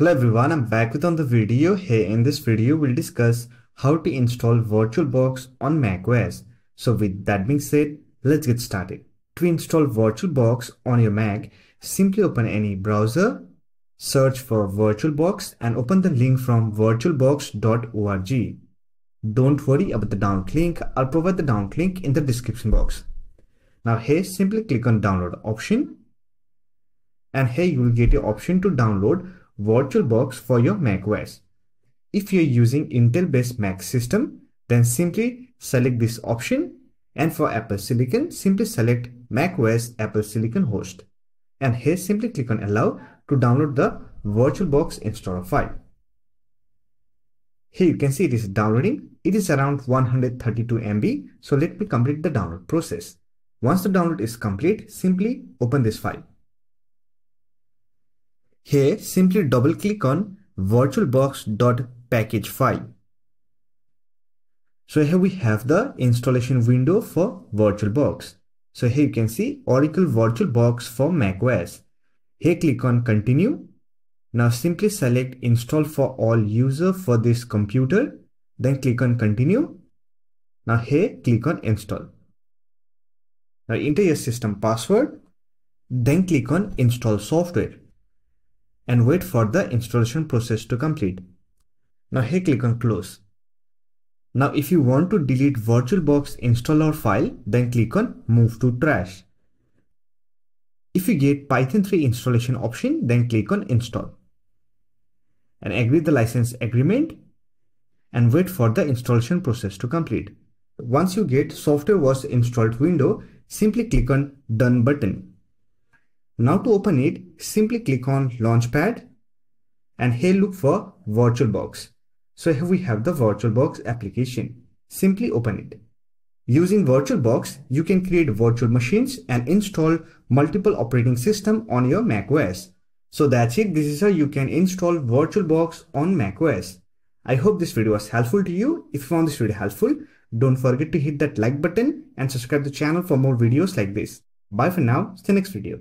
Hello everyone, I'm back with another video. Here in this video, we'll discuss how to install VirtualBox on macOS. So with that being said, let's get started. To install VirtualBox on your Mac, simply open any browser, search for VirtualBox and open the link from virtualbox.org. Don't worry about the download link, I'll provide the download link in the description box. Now here, simply click on download option and here you will get the option to download VirtualBox for your macOS. If you're using Intel-based Mac system, then simply select this option and for Apple Silicon, simply select macOS Apple Silicon host. And here simply click on allow to download the VirtualBox installer file. Here you can see it is downloading. It is around 132 MB. So let me complete the download process. Once the download is complete, simply open this file. Here, simply double click on virtualbox.package file. So here we have the installation window for VirtualBox. So here you can see Oracle VirtualBox for macOS. Here click on continue. Now simply select install for all user for this computer. Then click on continue. Now here click on install. Now enter your system password. Then click on install software and wait for the installation process to complete. Now here click on close. Now if you want to delete VirtualBox installer file, then click on move to trash. If you get Python 3 installation option, then click on install. And agree the license agreement and wait for the installation process to complete. Once you get software was installed window, simply click on done button. Now to open it, simply click on Launchpad and here look for VirtualBox. So here we have the VirtualBox application. Simply open it. Using VirtualBox, you can create virtual machines and install multiple operating system on your macOS. So that's it. This is how you can install VirtualBox on macOS. I hope this video was helpful to you. If you found this video helpful, don't forget to hit that like button and subscribe the channel for more videos like this. Bye for now. See you next video.